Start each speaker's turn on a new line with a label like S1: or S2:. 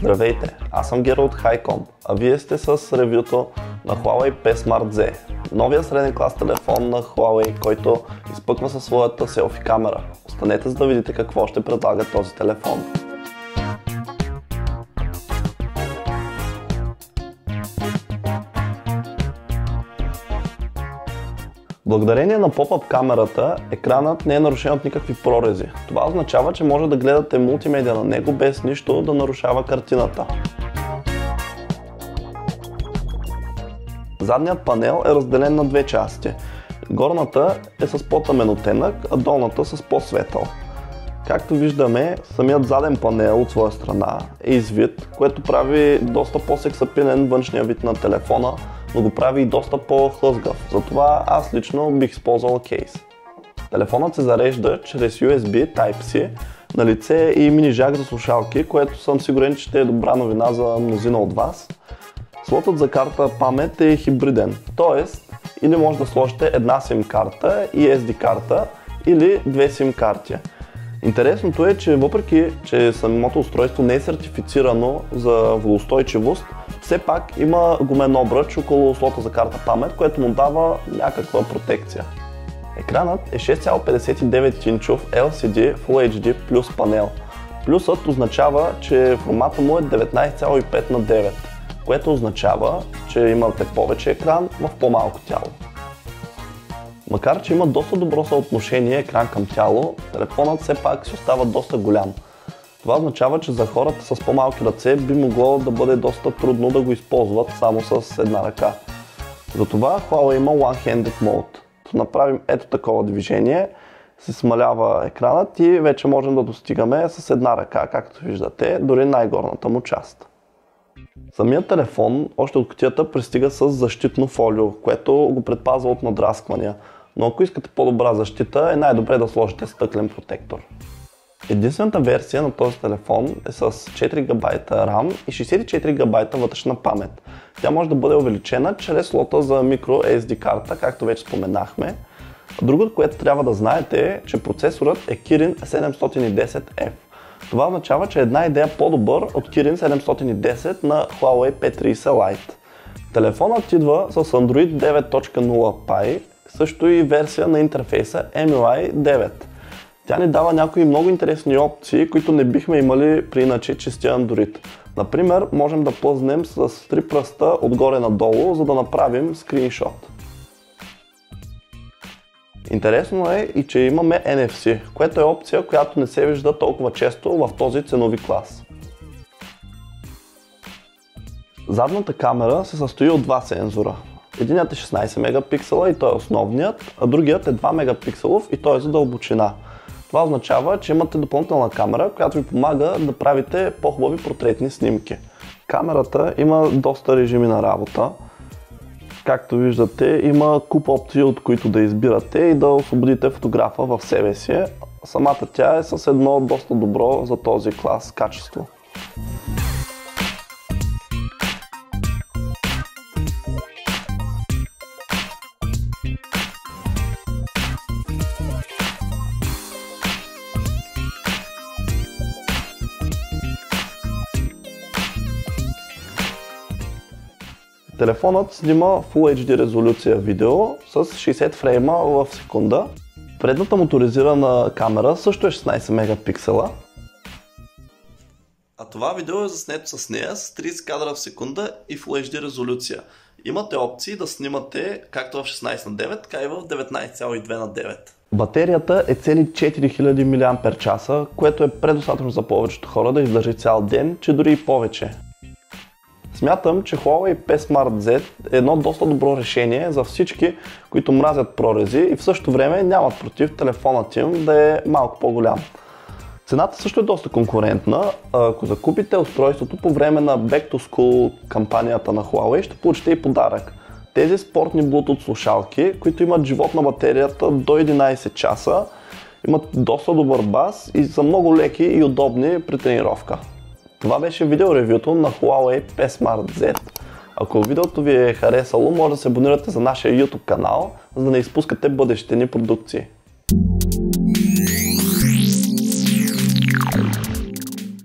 S1: Здравейте, аз съм Гера от Highcom, а вие сте с ревюто на Huawei P Smart Z, новия среден клас телефон на Huawei, който изпъква със своята селфи камера. Останете за да видите какво ще предлага този телефон. Благодарение на поп-ап камерата, екранът не е нарушен от никакви прорези. Това означава, че може да гледате мултимедия на него без нищо да нарушава картината. Задният панел е разделен на две части. Горната е с по-тъмен оттенък, а долната с по-светъл. Както виждаме, самият заден панел от своя страна е извит, което прави доста по-сексапилен външния вид на телефона, но го прави и доста по-хлъзгав. Затова аз лично бих използвал кейс. Телефонът се зарежда чрез USB Type-C, на лице и мини жак за слушалки, което съм сигурен, че ще е добра новина за мнозина от вас. Слотът за карта памет е хибриден, т.е. или може да сложите една SIM карта и SD карта, или две SIM карти. Интересното е, че въпреки, че самото устройство не е сертифицирано за водостойчивост, все пак има гумен обръч около слота за карта памет, което му дава някаква протекция. Екранът е 6,59 инчов LCD Full HD плюс панел. Плюсът означава, че формата му е 19,5 на 9, което означава, че имате повече екран в по-малко тяло. Макар, че има доста добро съотношение екран към тяло, телефонът все пак си остава доста голям. Това означава, че за хората с по-малки ръце би могло да бъде доста трудно да го използват само с една ръка. Затова Huawei има One-Handed Mode. Като направим ето такова движение, се смалява екранът и вече можем да достигаме с една ръка, както виждате, дори най-горната му част. Самият телефон още от кутията пристига с защитно фолио, което го предпазва от надрасквания но ако искате по-добра защита е най-добре да сложите стъклен протектор. Единствената версия на този телефон е с 4 ГБ RAM и 64 ГБ вътрешна памет. Тя може да бъде увеличена чрез слота за microSD карта, както вече споменахме. Другото, което трябва да знаете е, че процесорът е Kirin 710F. Това означава, че една идея по-добър от Kirin 710 на Huawei P30 Lite. Телефонът идва с Android 9.0 Pie, също и версия на интерфейса MUI 9. Тя ни дава някои много интересни опции, които не бихме имали при иначе чистия Android. Например, можем да плъзнем с три пръста отгоре надолу, за да направим скриншот. Интересно е и че имаме NFC, което е опция, която не се вижда толкова често в този ценови клас. Задната камера се състои от два сензора. Единият е 16 мегапиксела и той е основният, а другият е 2 мегапикселов и той е за дълбочина. Това означава, че имате допълнителна камера, която ви помага да правите по-хубави портретни снимки. Камерата има доста режими на работа. Както виждате, има куп опции, от които да избирате и да освободите фотографа в себе си. Самата тя е с едно доста добро за този клас качество. Телефонът снима Full HD резолюция видео с 60 фрейма в секунда. Предната моторизирана камера също е 16 мегапиксела. А това видео е заснето с нея с 30 кадра в секунда и Full HD резолюция. Имате опции да снимате както в 16 на 9, така и в 19,2 на 9. Батерията е цели 4000 мАч, което е предостатъчно за повечето хора да издържи цял ден, че дори и повече. Смятам, че Huawei P Smart Z е едно доста добро решение за всички, които мразят прорези и в същото време нямат против телефонът им да е малко по-голям. Цената също е доста конкурентна. Ако закупите устройството по време на Back to School кампанията на Huawei, ще получите и подарък. Тези спортни Bluetooth слушалки, които имат живот на батерията до 11 часа, имат доста добър бас и са много леки и удобни при тренировка. Това беше видео ревюто на Huawei P Smart Z. Ако видеото ви е харесало, може да се абонирате за нашия YouTube канал, за да не изпускате бъдещите ни продукции.